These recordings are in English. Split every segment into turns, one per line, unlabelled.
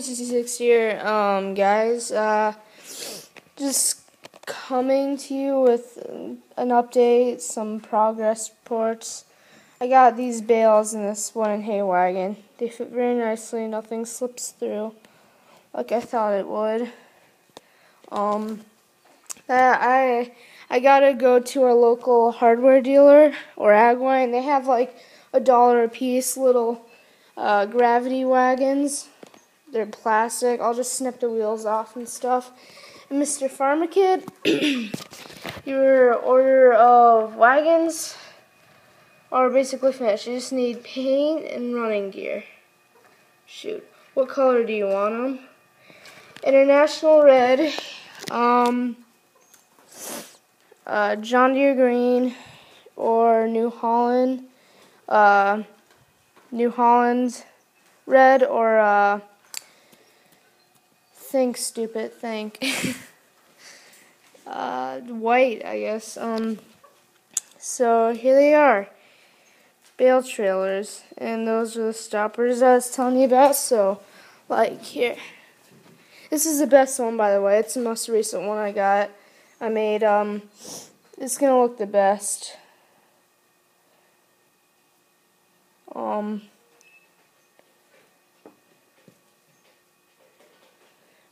Aaron66 here, um, guys. Uh, just coming to you with an update, some progress reports. I got these bales in this one hay wagon. They fit very nicely, nothing slips through like I thought it would. Um, I I gotta go to a local hardware dealer or Agway, and They have like a dollar a piece little uh, gravity wagons. They're plastic. I'll just snip the wheels off and stuff. And Mr. Farm Kid, your order of wagons are basically finished. You just need paint and running gear. Shoot. What color do you want them? International red. Um, uh, John Deere green or New Holland. Uh, New Holland red or uh, think stupid think. Uh, white I guess. Um so here they are. Bale trailers. And those are the stoppers I was telling you about. So like here. This is the best one by the way. It's the most recent one I got. I made um it's gonna look the best. Um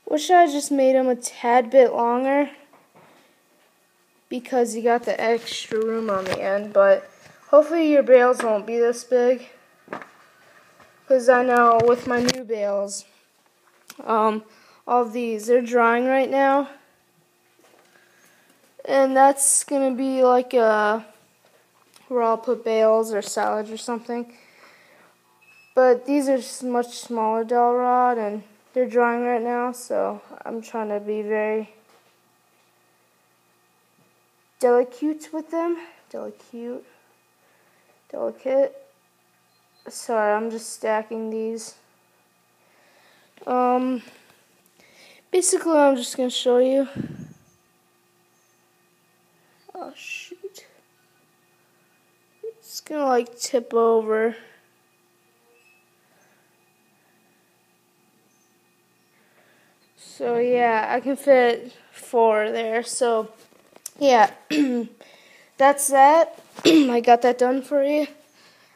Wish I just made them a tad bit longer because you got the extra room on the end, but hopefully your bales won't be this big. Because I know with my new bales, um, all these, they're drying right now, and that's going to be like a, where I'll put bales or silage or something, but these are much smaller dowel rod, and they're drawing right now, so I'm trying to be very delicate with them. Delicate. Delicate. Sorry, I'm just stacking these. Um, basically, I'm just going to show you. Oh, shoot. It's going to, like, tip over. So yeah, I can fit four there. So yeah, that's that. I got that done for you.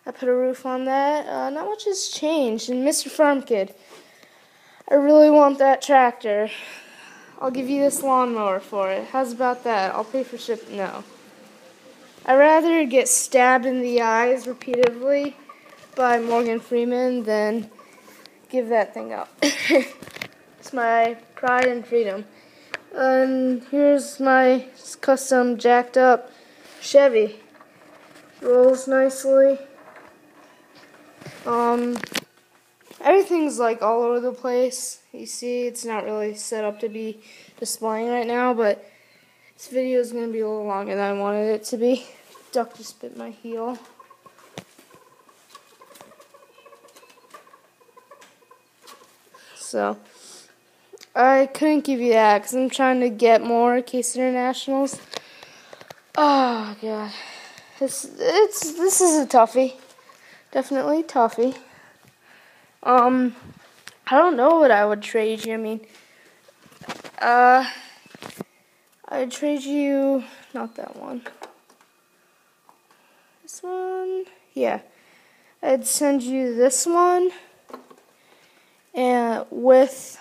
I put a roof on that. Uh, not much has changed. And Mr. Farm Kid, I really want that tractor. I'll give you this lawnmower for it. How's about that? I'll pay for shipping. No. I'd rather get stabbed in the eyes repeatedly by Morgan Freeman than give that thing up. my pride and freedom. And here's my custom jacked up Chevy. Rolls nicely. Um, everything's like all over the place. You see, it's not really set up to be displaying right now, but this video is going to be a little longer than I wanted it to be. Duck just bit my heel. So, I couldn't give you that because I'm trying to get more Case Internationals. Oh god, it's it's this is a toughie, definitely toughie. Um, I don't know what I would trade you. I mean, uh, I'd trade you not that one. This one, yeah. I'd send you this one, and with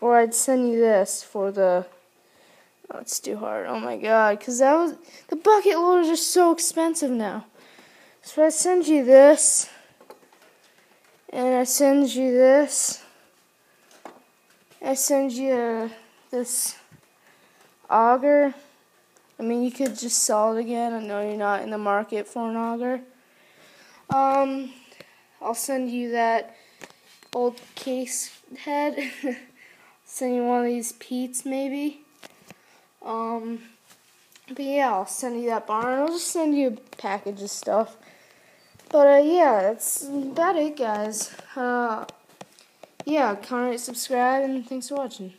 or I'd send you this for the. Oh, it's too hard. Oh my god, because that was the bucket loaders are so expensive now. So I send you this, and I send you this. I send you uh, this auger. I mean, you could just sell it again. I know you're not in the market for an auger. Um, I'll send you that old case head. send you one of these Pete's maybe. Um, but yeah, I'll send you that barn. I'll just send you a package of stuff. But uh, yeah, that's about it, guys. Uh, yeah, comment, subscribe, and thanks for watching.